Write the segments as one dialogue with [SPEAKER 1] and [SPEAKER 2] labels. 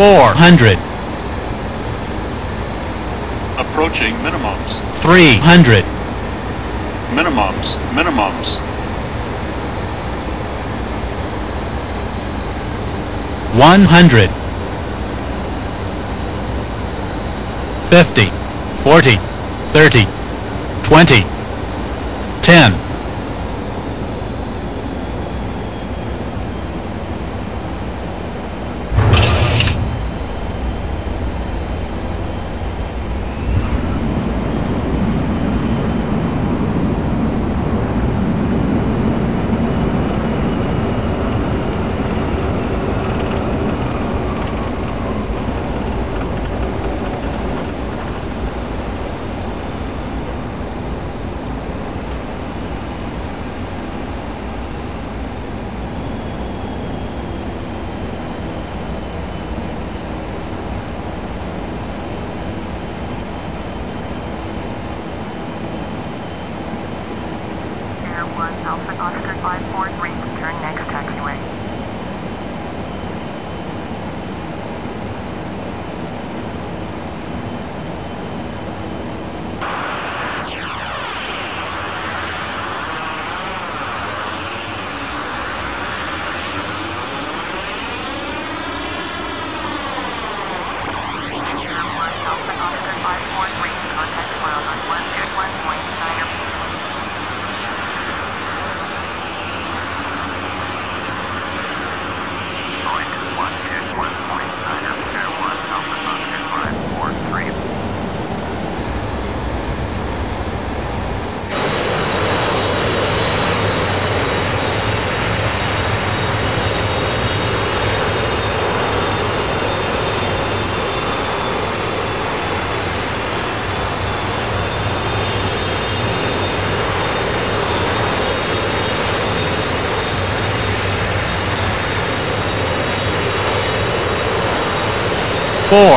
[SPEAKER 1] 400,
[SPEAKER 2] Approaching minimums.
[SPEAKER 1] 300,
[SPEAKER 2] Minimums. Minimums.
[SPEAKER 1] 100, 50, 40, 30, 20, 10,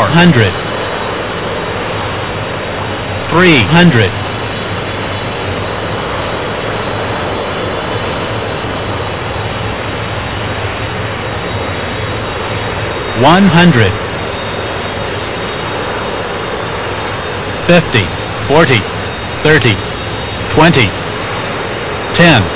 [SPEAKER 3] four.
[SPEAKER 1] Hundred, three. Hundred, one hundred, fifty, forty, thirty, twenty, ten,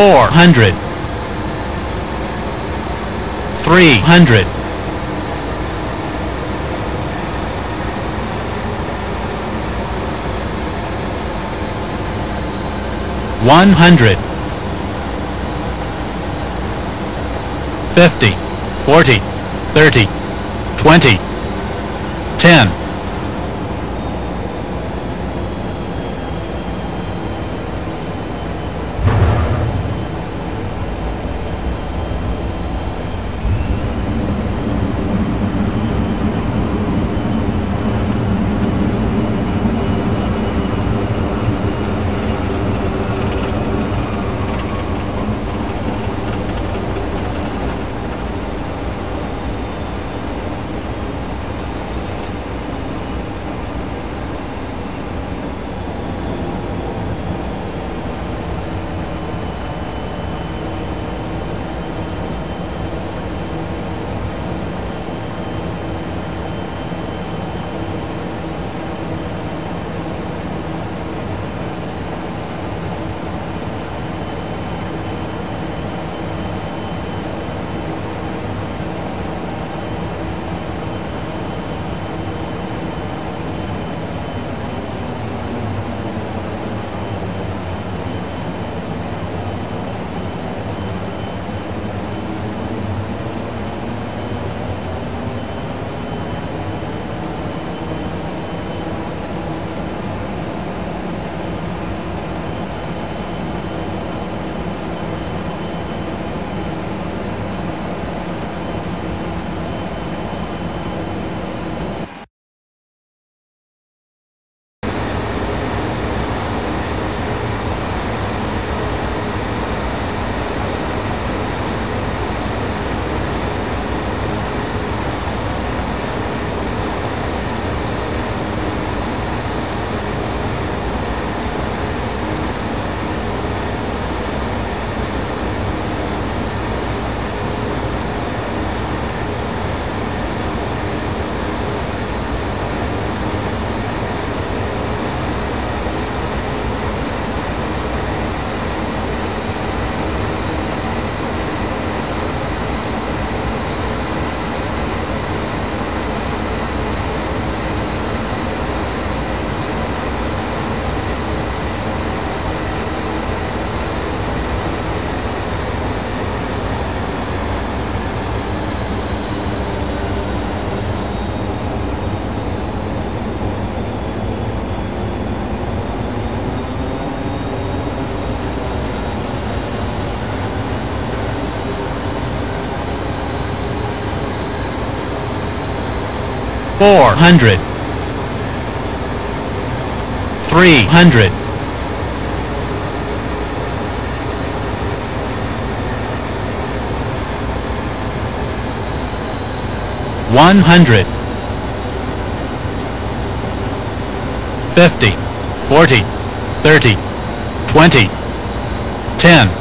[SPEAKER 1] four hundred, three hundred, one hundred, fifty, forty, thirty, twenty, ten, four hundred, three hundred, one hundred, fifty, forty, thirty, twenty, ten.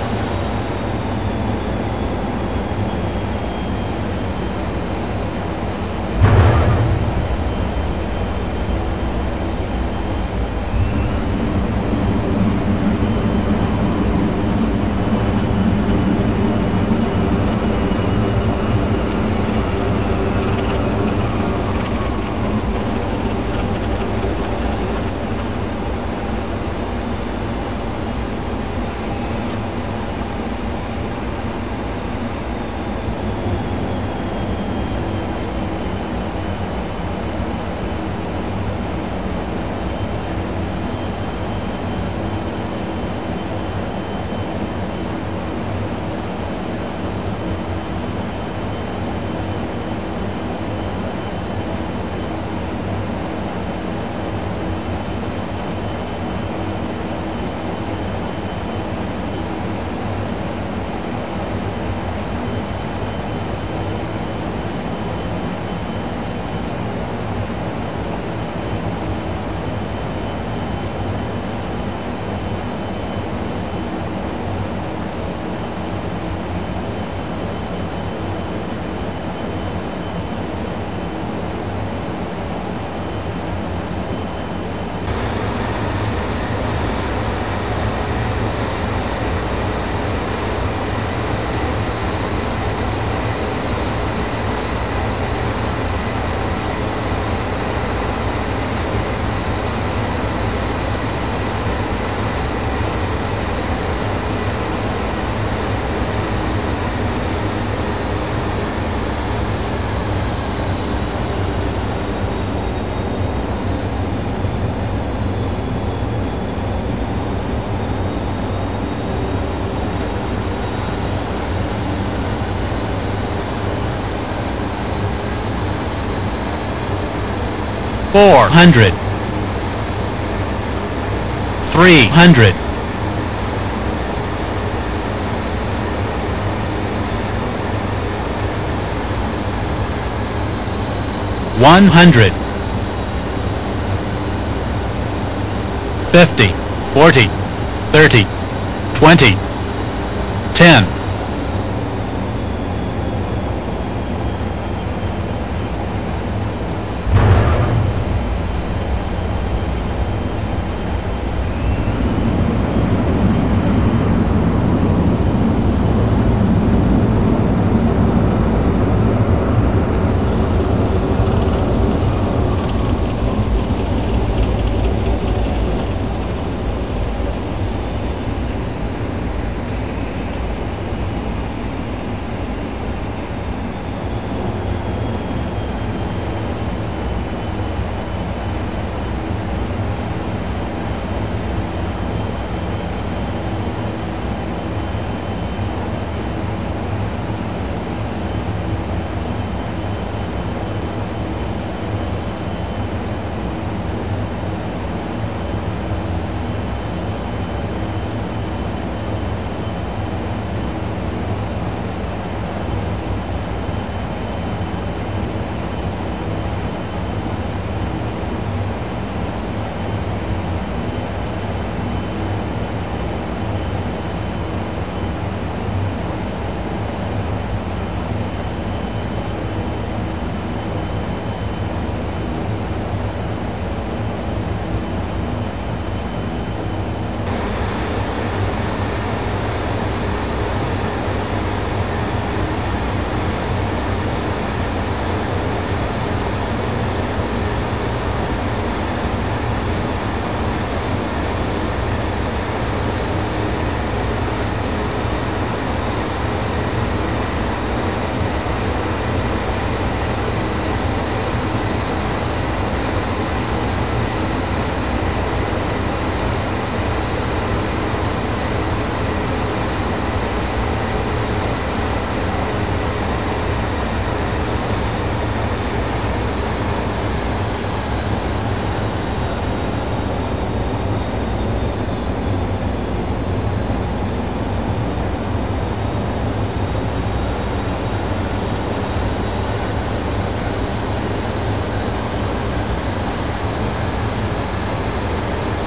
[SPEAKER 1] Four hundred, three hundred, one hundred, fifty, forty, thirty, twenty, ten.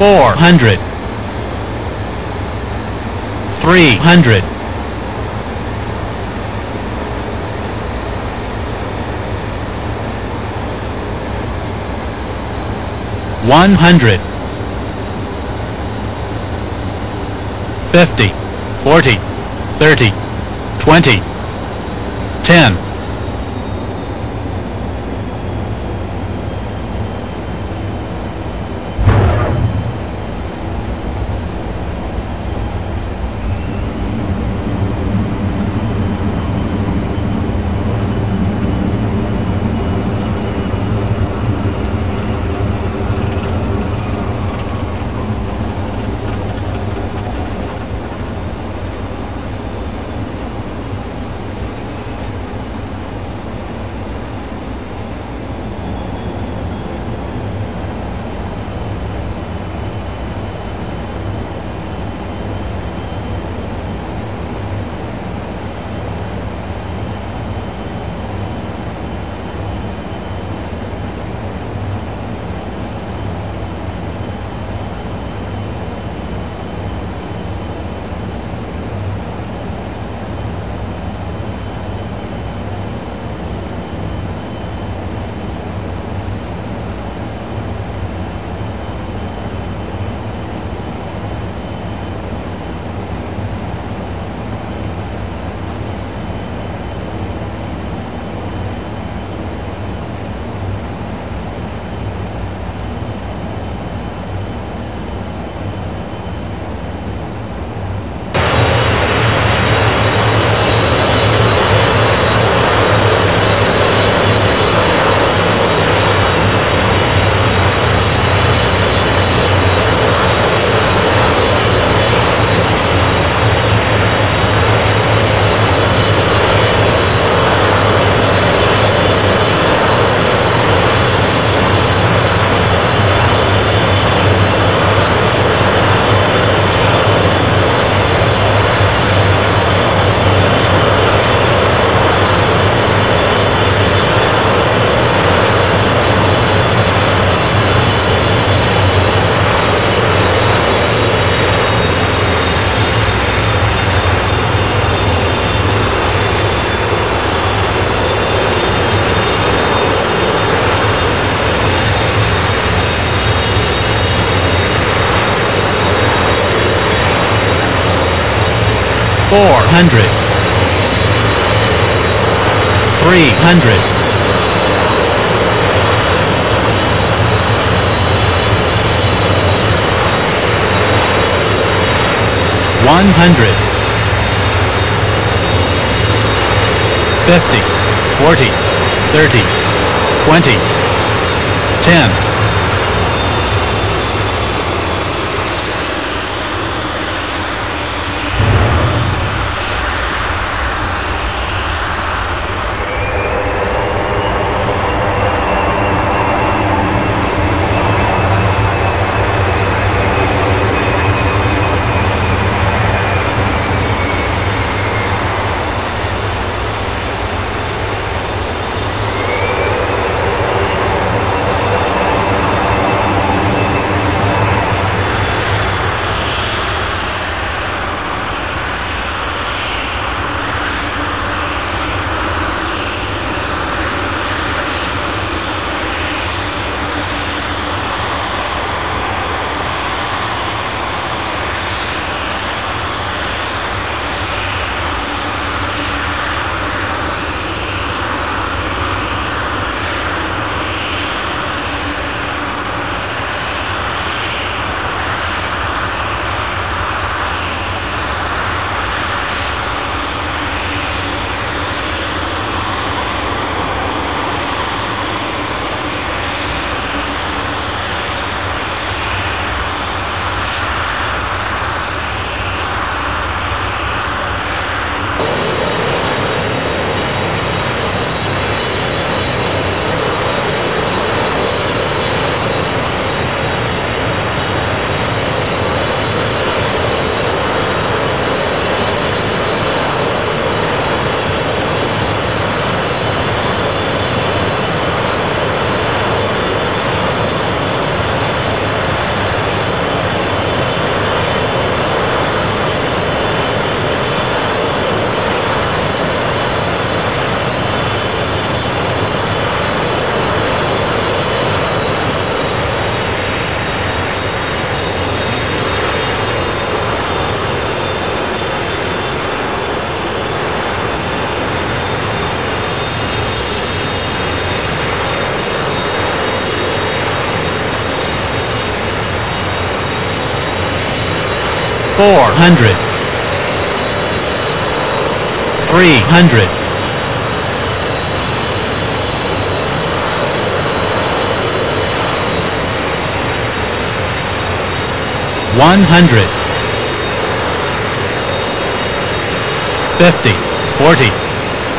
[SPEAKER 1] Four. Hundred, three. Hundred, one hundred, fifty, forty, thirty, twenty, ten. Hundred, three hundred, four hundred, three hundred, one hundred, fifty, forty,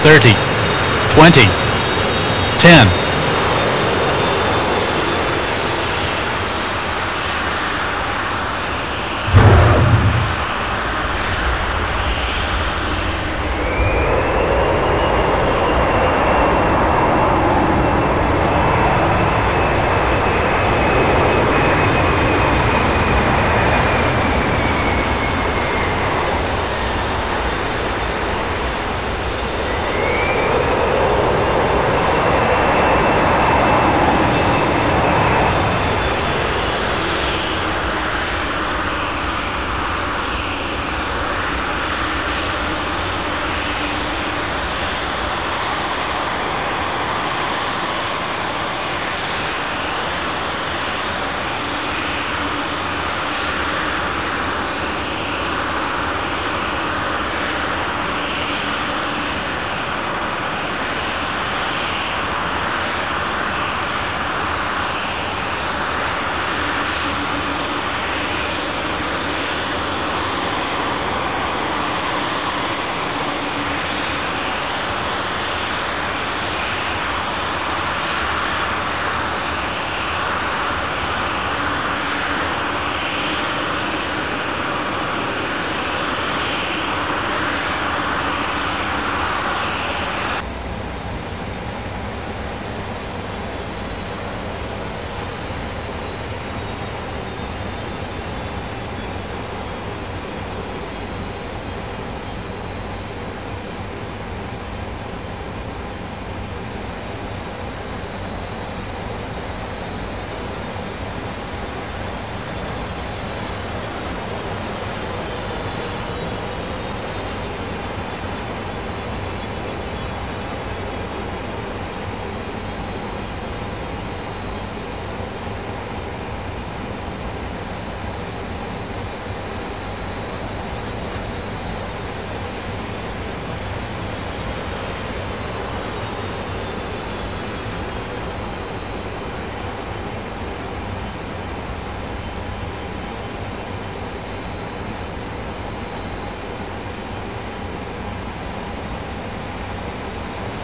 [SPEAKER 1] thirty, twenty, ten.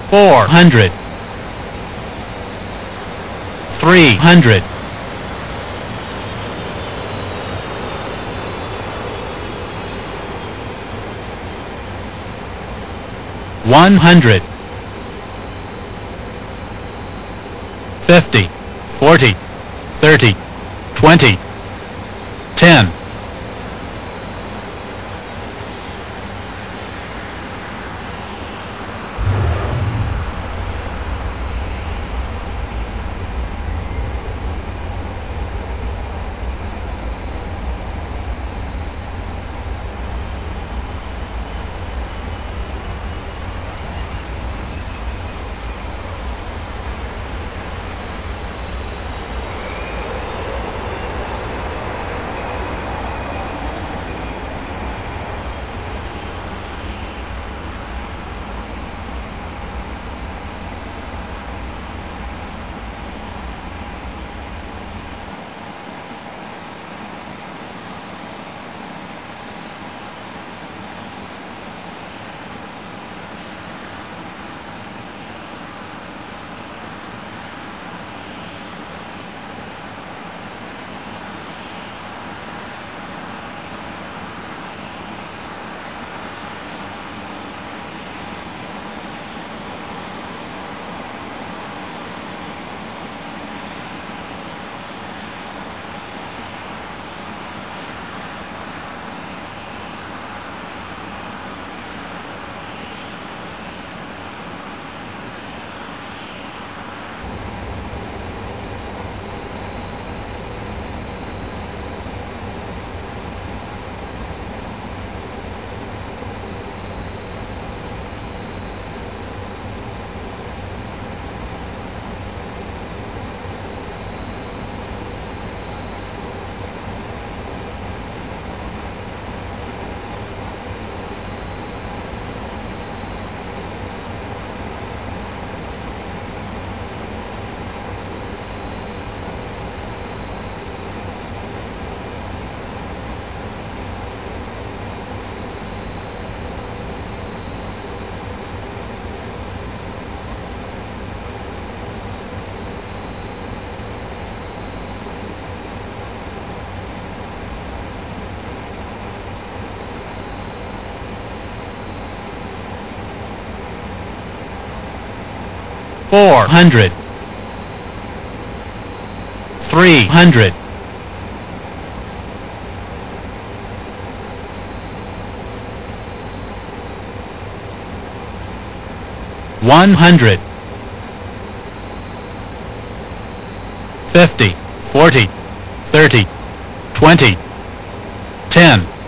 [SPEAKER 1] Four. Hundred, three. Hundred, one hundred, fifty, forty, thirty, twenty, ten. Four. Hundred, three. Hundred, one hundred, fifty, forty, thirty, twenty, ten.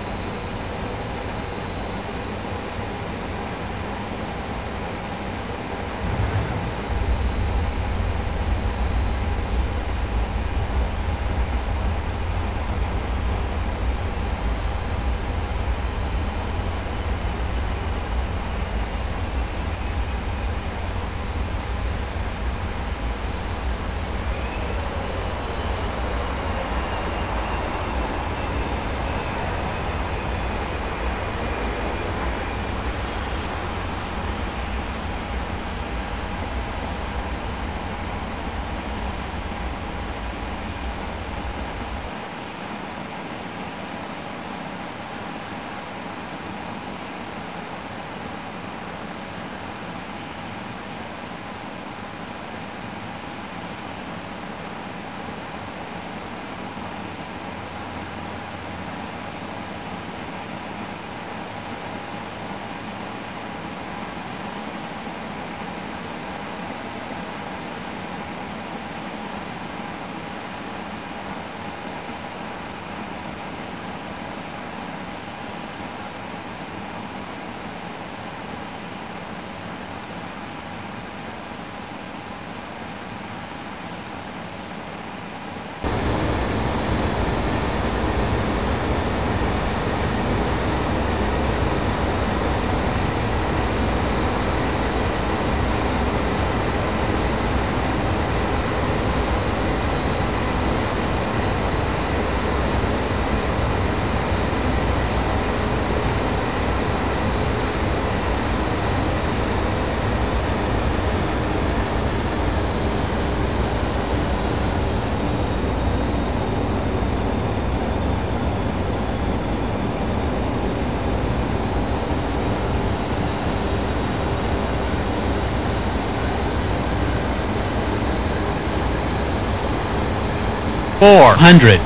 [SPEAKER 1] Four hundred,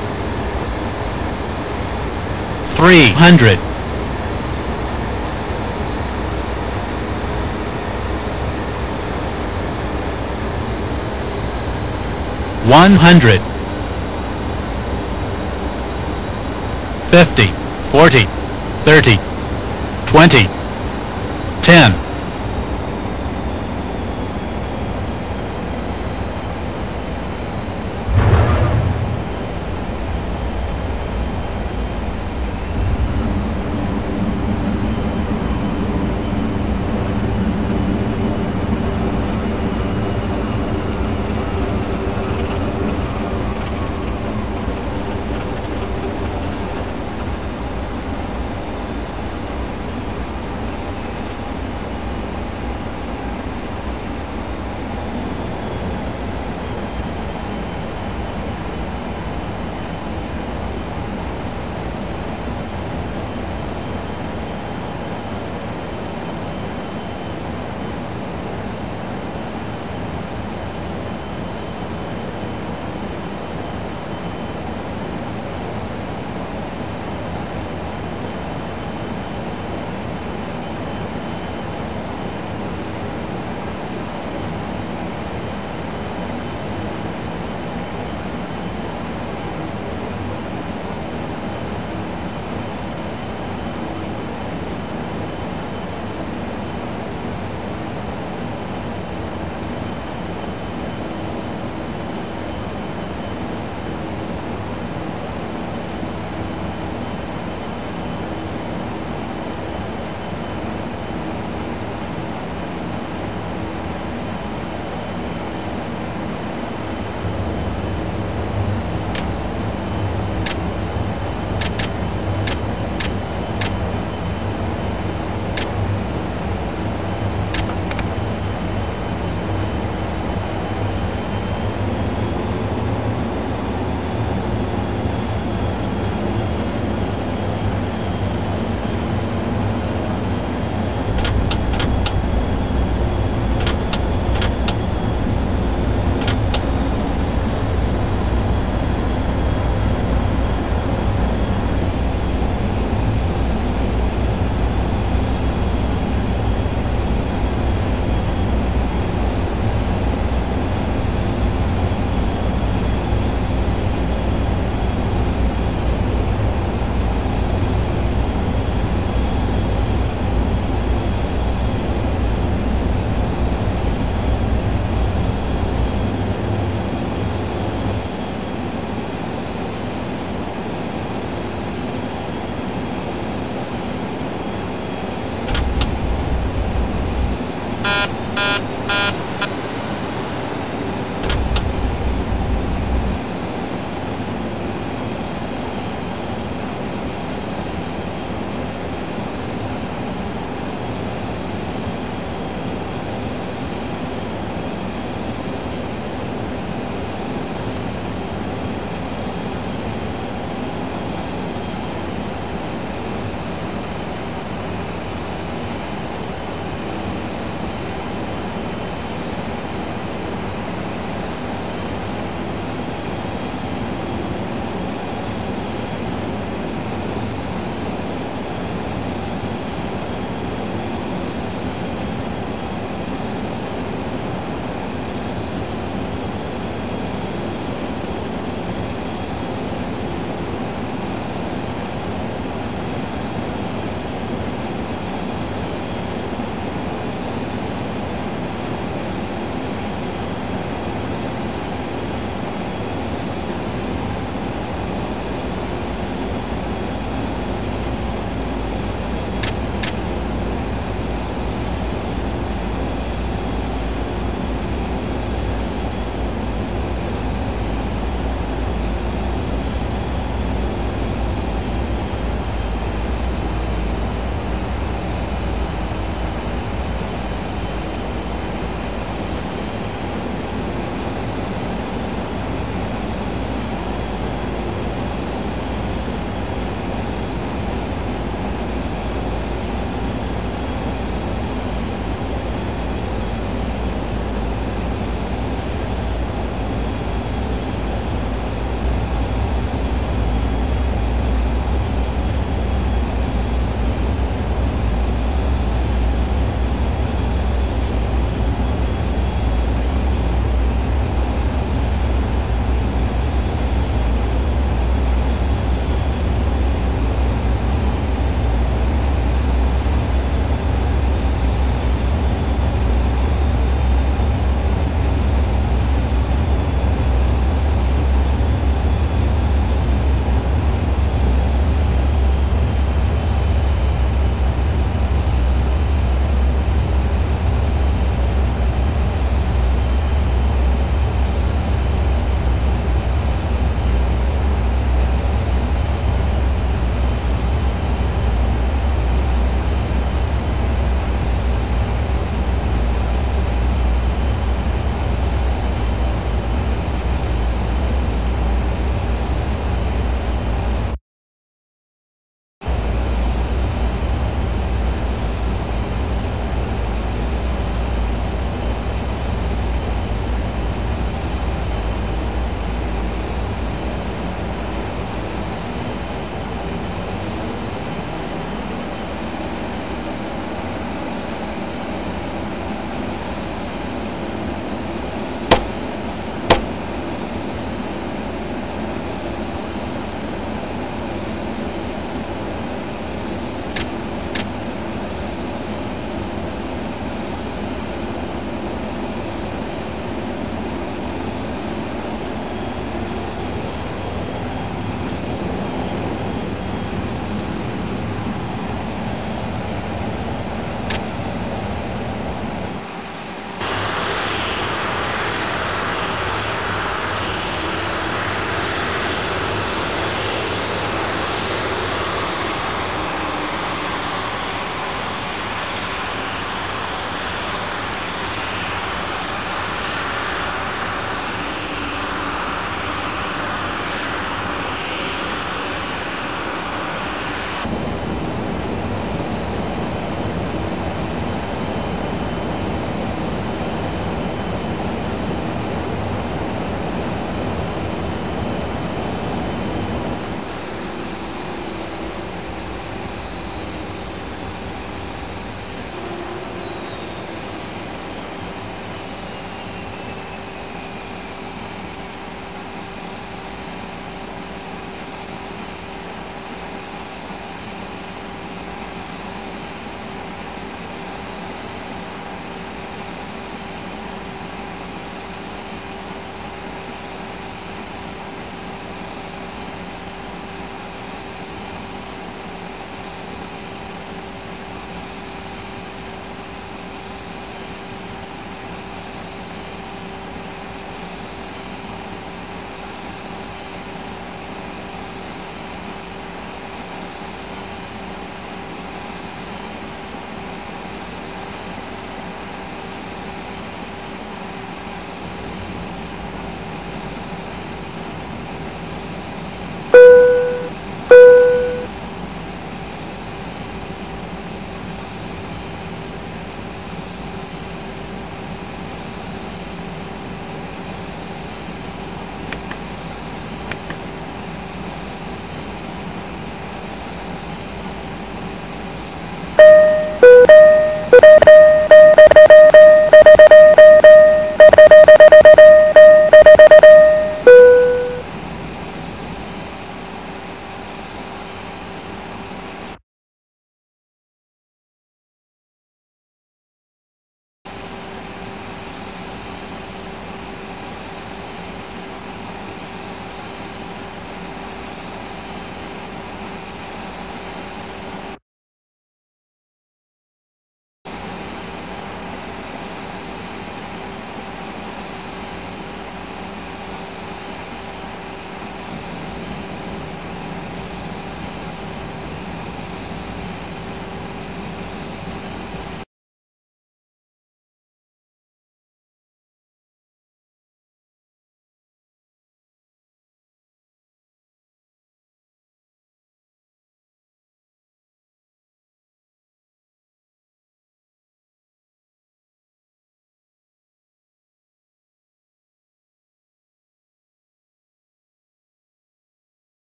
[SPEAKER 1] three hundred, one hundred, fifty, forty, thirty, twenty, ten.